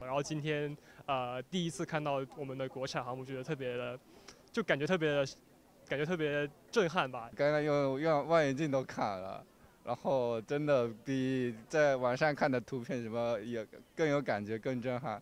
然后今天呃第一次看到我们的国产航母觉得特别的就感觉特别的感觉特别震撼吧。刚刚用用望远镜都看了然后真的比在网上看的图片什么也更有感觉更震撼。